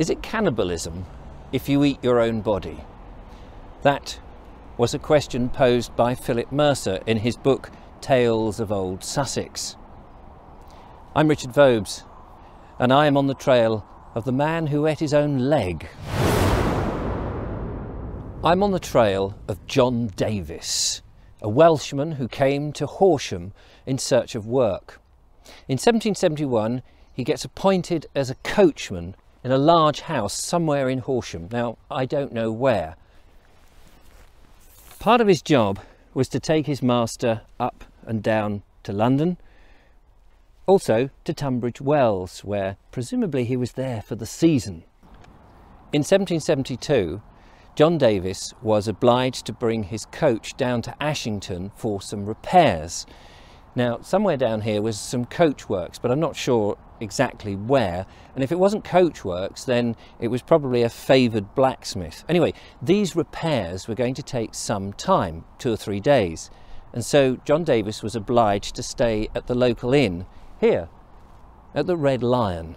Is it cannibalism if you eat your own body? That was a question posed by Philip Mercer in his book Tales of Old Sussex. I'm Richard Vobes, and I am on the trail of the man who ate his own leg. I'm on the trail of John Davis, a Welshman who came to Horsham in search of work. In 1771, he gets appointed as a coachman in a large house somewhere in Horsham. Now, I don't know where. Part of his job was to take his master up and down to London, also to Tunbridge Wells, where presumably he was there for the season. In 1772, John Davis was obliged to bring his coach down to Ashington for some repairs. Now, somewhere down here was some coach works, but I'm not sure exactly where. And if it wasn't Coachworks, then it was probably a favoured blacksmith. Anyway, these repairs were going to take some time, two or three days. And so John Davis was obliged to stay at the local inn here, at the Red Lion.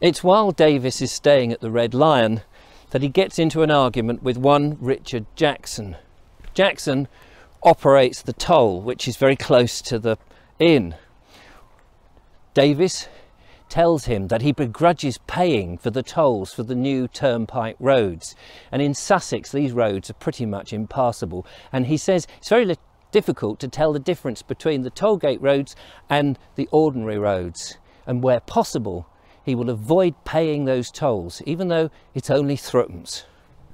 It's while Davis is staying at the Red Lion that he gets into an argument with one Richard Jackson. Jackson operates the toll, which is very close to the inn. Davis tells him that he begrudges paying for the tolls for the new turnpike roads. And in Sussex, these roads are pretty much impassable. And he says it's very difficult to tell the difference between the tollgate roads and the ordinary roads. And where possible, he will avoid paying those tolls, even though it's only threepence.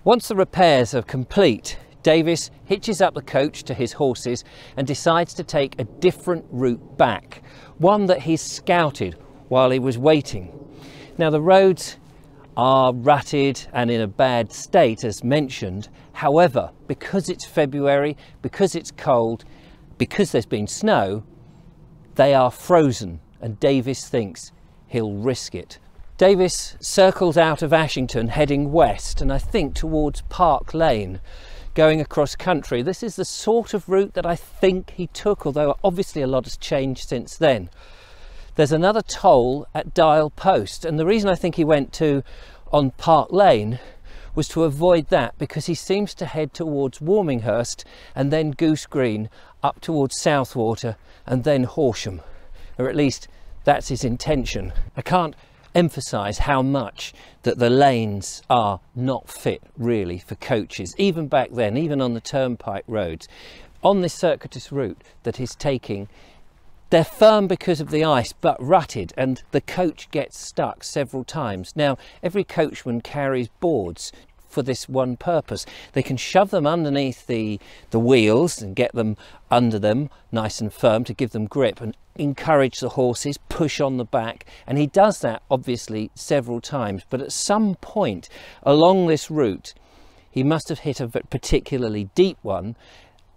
Once the repairs are complete, Davis hitches up the coach to his horses and decides to take a different route back, one that he's scouted while he was waiting. Now the roads are rutted and in a bad state as mentioned. However, because it's February, because it's cold, because there's been snow, they are frozen and Davis thinks he'll risk it. Davis circles out of Ashington heading west and I think towards Park Lane going across country. This is the sort of route that I think he took, although obviously a lot has changed since then. There's another toll at Dial Post, and the reason I think he went to on Park Lane was to avoid that because he seems to head towards Warminghurst and then Goose Green up towards Southwater and then Horsham, or at least that's his intention. I can't emphasize how much that the lanes are not fit really for coaches. Even back then even on the turnpike roads on this circuitous route that he's taking they're firm because of the ice, but rutted, and the coach gets stuck several times. Now, every coachman carries boards for this one purpose. They can shove them underneath the, the wheels and get them under them nice and firm to give them grip and encourage the horses, push on the back. And he does that obviously several times. But at some point along this route, he must have hit a particularly deep one.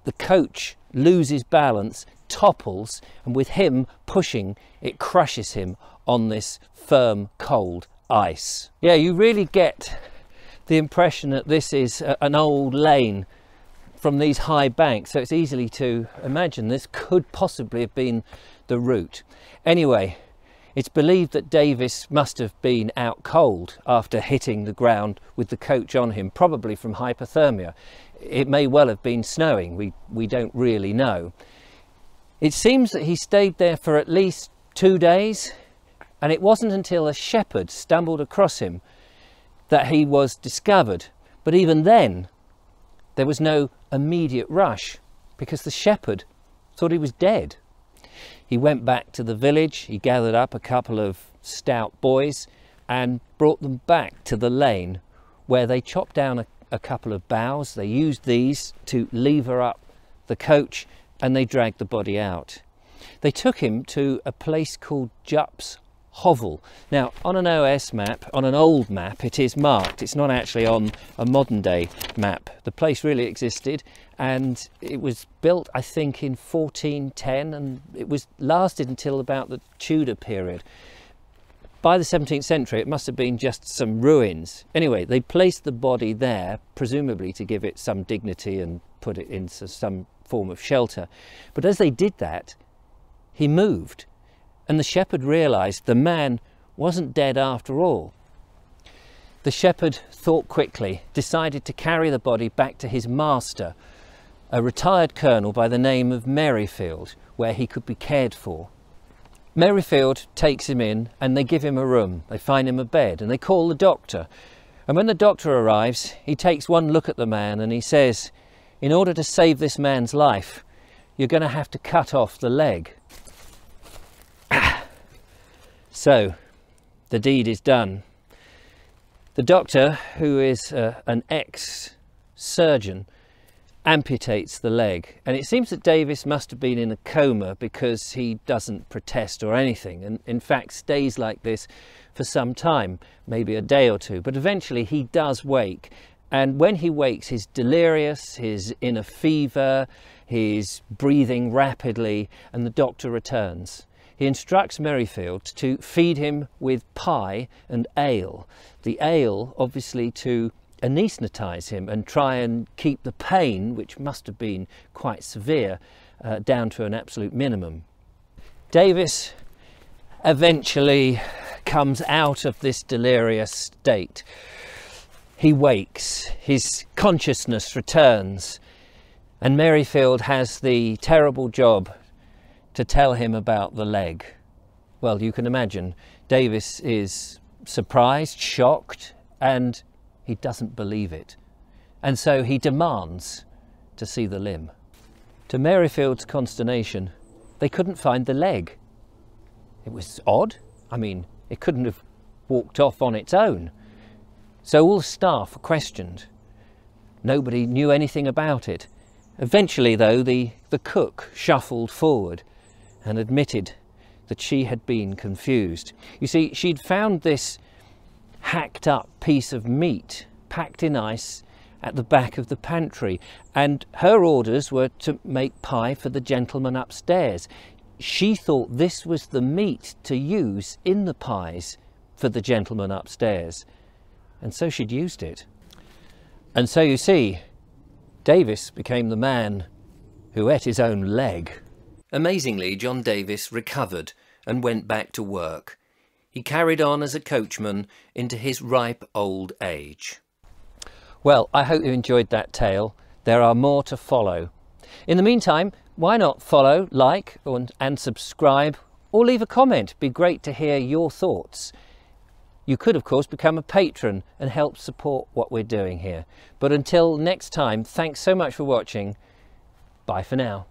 The coach loses balance, topples, and with him pushing, it crushes him on this firm, cold ice. Yeah, you really get the impression that this is an old lane from these high banks, so it's easily to imagine this could possibly have been the route. Anyway, it's believed that Davis must have been out cold after hitting the ground with the coach on him, probably from hypothermia. It may well have been snowing, we, we don't really know. It seems that he stayed there for at least two days, and it wasn't until a shepherd stumbled across him that he was discovered. But even then, there was no immediate rush because the shepherd thought he was dead. He went back to the village, he gathered up a couple of stout boys and brought them back to the lane where they chopped down a, a couple of boughs. They used these to lever up the coach and they dragged the body out. They took him to a place called Jupp's Hovel. Now, on an OS map, on an old map, it is marked. It's not actually on a modern day map. The place really existed and it was built, I think, in 1410 and it was lasted until about the Tudor period. By the 17th century, it must have been just some ruins. Anyway, they placed the body there, presumably to give it some dignity and put it into some form of shelter. But as they did that, he moved, and the shepherd realized the man wasn't dead after all. The shepherd thought quickly, decided to carry the body back to his master, a retired colonel by the name of Merrifield, where he could be cared for. Merrifield takes him in and they give him a room. They find him a bed and they call the doctor. And when the doctor arrives, he takes one look at the man and he says, in order to save this man's life, you're going to have to cut off the leg. so, the deed is done. The doctor, who is uh, an ex-surgeon, amputates the leg. And it seems that Davis must have been in a coma because he doesn't protest or anything, and in fact stays like this for some time, maybe a day or two. But eventually he does wake. And when he wakes, he's delirious, he's in a fever, he's breathing rapidly, and the doctor returns. He instructs Merrifield to feed him with pie and ale. The ale, obviously, to anaesthetize him and try and keep the pain, which must have been quite severe, uh, down to an absolute minimum. Davis eventually comes out of this delirious state. He wakes, his consciousness returns, and Merrifield has the terrible job to tell him about the leg. Well, you can imagine, Davis is surprised, shocked, and he doesn't believe it. And so he demands to see the limb. To Merrifield's consternation, they couldn't find the leg. It was odd. I mean, it couldn't have walked off on its own. So all the staff were questioned. Nobody knew anything about it. Eventually, though, the, the cook shuffled forward and admitted that she had been confused. You see, she'd found this hacked up piece of meat packed in ice at the back of the pantry and her orders were to make pie for the gentleman upstairs. She thought this was the meat to use in the pies for the gentleman upstairs and so she'd used it. And so you see, Davis became the man who ate his own leg. Amazingly, John Davis recovered and went back to work he carried on as a coachman into his ripe old age. Well, I hope you enjoyed that tale. There are more to follow. In the meantime, why not follow, like, and subscribe, or leave a comment? Be great to hear your thoughts. You could, of course, become a patron and help support what we're doing here. But until next time, thanks so much for watching. Bye for now.